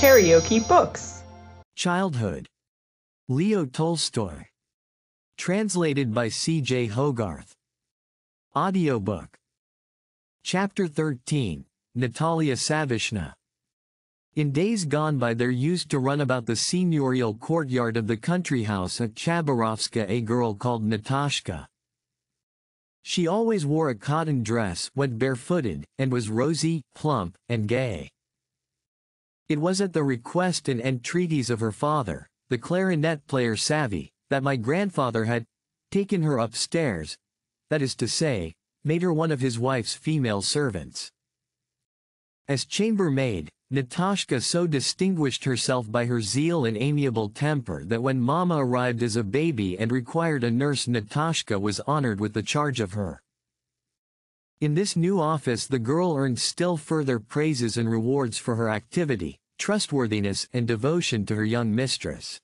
Karaoke Books. Childhood. Leo Tolstoy. Translated by C.J. Hogarth. Audiobook. Chapter 13. Natalia Savishna. In days gone by there used to run about the seigneurial courtyard of the country house at Chabarovska a girl called Natashka. She always wore a cotton dress, went barefooted, and was rosy, plump, and gay. It was at the request and entreaties of her father, the clarinet player Savva, that my grandfather had taken her upstairs, that is to say, made her one of his wife's female servants. As chambermaid, Natashka so distinguished herself by her zeal and amiable temper that when Mama arrived as a baby and required a nurse Natashka was honored with the charge of her. In this new office the girl earned still further praises and rewards for her activity, trustworthiness and devotion to her young mistress.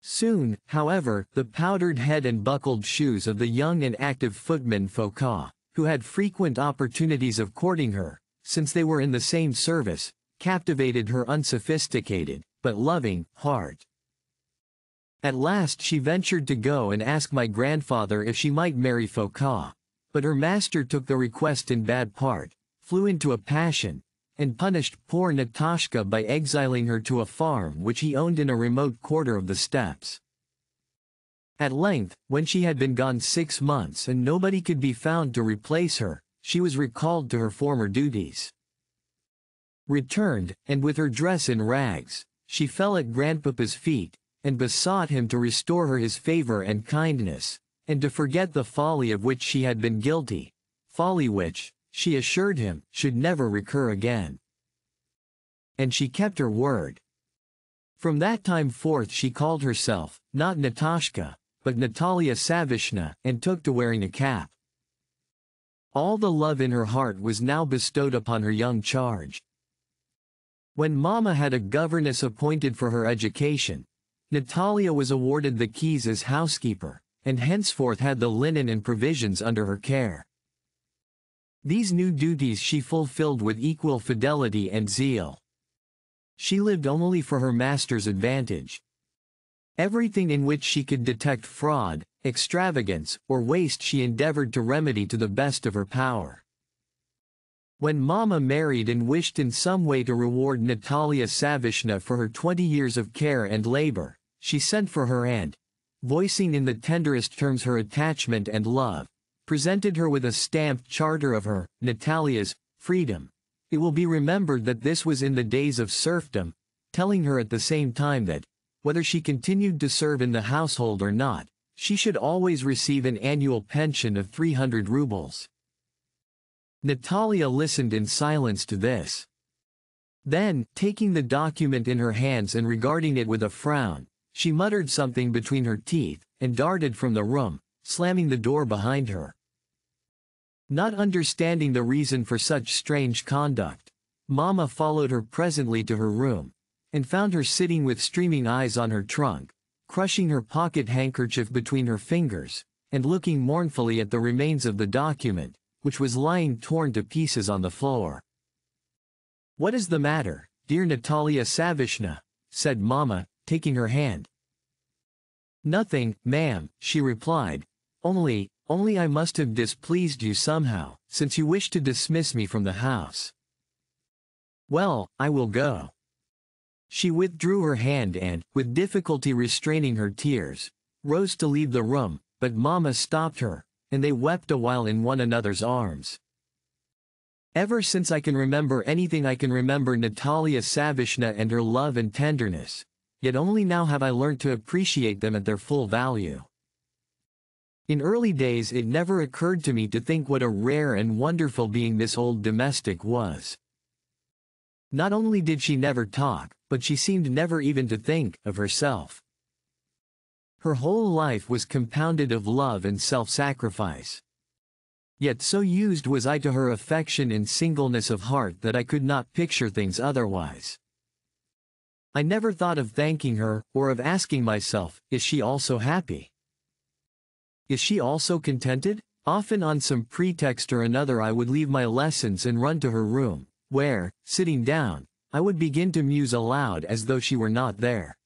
Soon, however, the powdered head and buckled shoes of the young and active footman Foka, who had frequent opportunities of courting her, since they were in the same service, captivated her unsophisticated, but loving, heart. At last she ventured to go and ask my grandfather if she might marry Foka, but her master took the request in bad part, flew into a passion, and punished poor Natashka by exiling her to a farm which he owned in a remote quarter of the steppes. At length, when she had been gone six months and nobody could be found to replace her, she was recalled to her former duties. Returned, and with her dress in rags, she fell at grandpapa's feet, and besought him to restore her his favor and kindness, and to forget the folly of which she had been guilty, folly which, she assured him, should never recur again. And she kept her word. From that time forth she called herself, not Natashka, but Natalia Savishna, and took to wearing a cap. All the love in her heart was now bestowed upon her young charge. When Mama had a governess appointed for her education, Natalia was awarded the keys as housekeeper, and henceforth had the linen and provisions under her care. These new duties she fulfilled with equal fidelity and zeal. She lived only for her master's advantage. Everything in which she could detect fraud, extravagance, or waste she endeavored to remedy to the best of her power. When Mama married and wished in some way to reward Natalia Savishna for her 20 years of care and labor, she sent for her and, voicing in the tenderest terms her attachment and love, presented her with a stamped charter of her, Natalia's, freedom. It will be remembered that this was in the days of serfdom, telling her at the same time that, whether she continued to serve in the household or not, she should always receive an annual pension of 300 rubles. Natalia listened in silence to this. Then, taking the document in her hands and regarding it with a frown, she muttered something between her teeth, and darted from the room, slamming the door behind her. Not understanding the reason for such strange conduct, Mama followed her presently to her room, and found her sitting with streaming eyes on her trunk, crushing her pocket handkerchief between her fingers, and looking mournfully at the remains of the document, which was lying torn to pieces on the floor. What is the matter, dear Natalia Savishna? said Mama, taking her hand. Nothing, ma'am, she replied. Only, only I must have displeased you somehow, since you wish to dismiss me from the house. Well, I will go. She withdrew her hand and, with difficulty restraining her tears, rose to leave the room, but Mama stopped her, and they wept a while in one another's arms. Ever since I can remember anything I can remember Natalia Savishna and her love and tenderness, yet only now have I learned to appreciate them at their full value. In early days it never occurred to me to think what a rare and wonderful being this old domestic was. Not only did she never talk, but she seemed never even to think of herself. Her whole life was compounded of love and self-sacrifice. Yet so used was I to her affection and singleness of heart that I could not picture things otherwise. I never thought of thanking her, or of asking myself, is she also happy? Is she also contented? Often on some pretext or another I would leave my lessons and run to her room, where, sitting down, I would begin to muse aloud as though she were not there.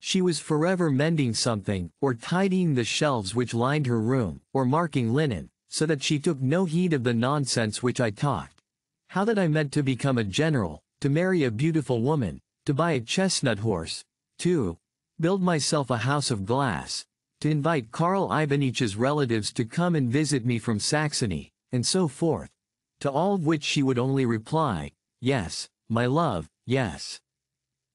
She was forever mending something, or tidying the shelves which lined her room, or marking linen, so that she took no heed of the nonsense which I talked. How that I meant to become a general, to marry a beautiful woman, to buy a chestnut horse, to build myself a house of glass, to invite Karl Ivanich's relatives to come and visit me from Saxony, and so forth. To all of which she would only reply, Yes, my love, yes.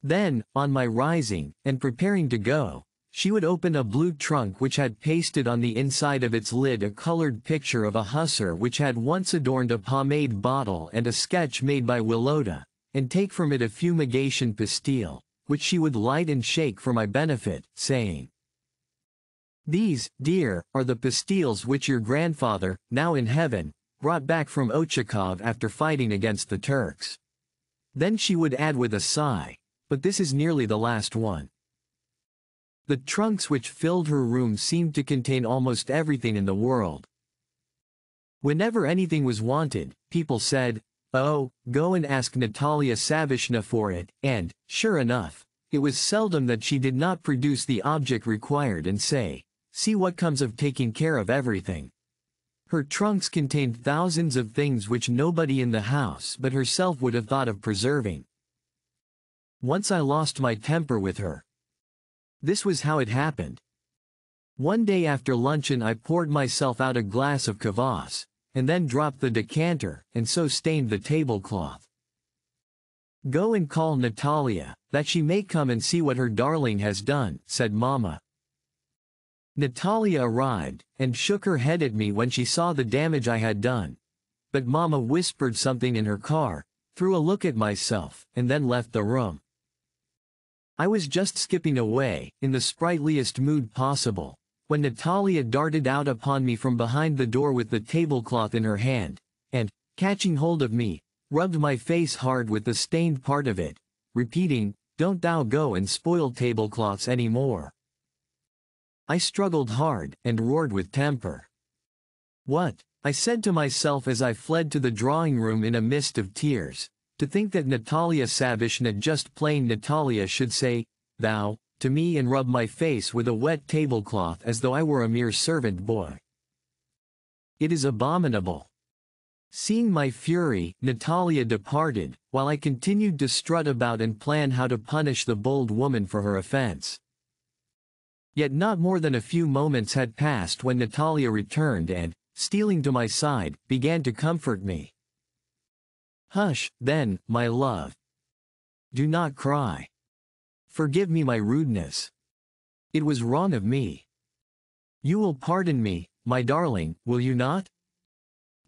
Then, on my rising, and preparing to go, she would open a blue trunk which had pasted on the inside of its lid a colored picture of a hussar which had once adorned a pomade bottle and a sketch made by Woloda, and take from it a fumigation pastille, which she would light and shake for my benefit, saying, these, dear, are the pastilles which your grandfather, now in heaven, brought back from Ochakov after fighting against the Turks. Then she would add with a sigh, but this is nearly the last one. The trunks which filled her room seemed to contain almost everything in the world. Whenever anything was wanted, people said, Oh, go and ask Natalia Savishna for it, and, sure enough, it was seldom that she did not produce the object required and say, See what comes of taking care of everything. Her trunks contained thousands of things which nobody in the house but herself would have thought of preserving. Once I lost my temper with her. This was how it happened. One day after luncheon I poured myself out a glass of kvass, and then dropped the decanter, and so stained the tablecloth. Go and call Natalia, that she may come and see what her darling has done, said Mama. Natalia arrived, and shook her head at me when she saw the damage I had done. But Mama whispered something in her car, threw a look at myself, and then left the room. I was just skipping away, in the sprightliest mood possible, when Natalia darted out upon me from behind the door with the tablecloth in her hand, and, catching hold of me, rubbed my face hard with the stained part of it, repeating, Don't thou go and spoil tablecloths any more. I struggled hard, and roared with temper. What? I said to myself as I fled to the drawing room in a mist of tears. To think that Natalia Savishna just plain Natalia should say, thou, to me and rub my face with a wet tablecloth as though I were a mere servant boy. It is abominable. Seeing my fury, Natalia departed, while I continued to strut about and plan how to punish the bold woman for her offense. Yet not more than a few moments had passed when Natalia returned and, stealing to my side, began to comfort me. Hush, then, my love. Do not cry. Forgive me my rudeness. It was wrong of me. You will pardon me, my darling, will you not?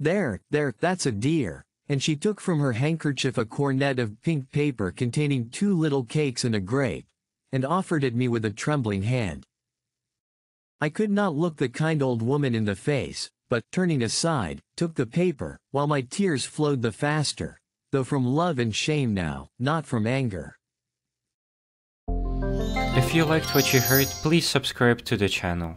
There, there, that's a dear. And she took from her handkerchief a cornet of pink paper containing two little cakes and a grape, and offered it me with a trembling hand. I could not look the kind old woman in the face, but, turning aside, took the paper, while my tears flowed the faster, though from love and shame now, not from anger. If you liked what you heard, please subscribe to the channel.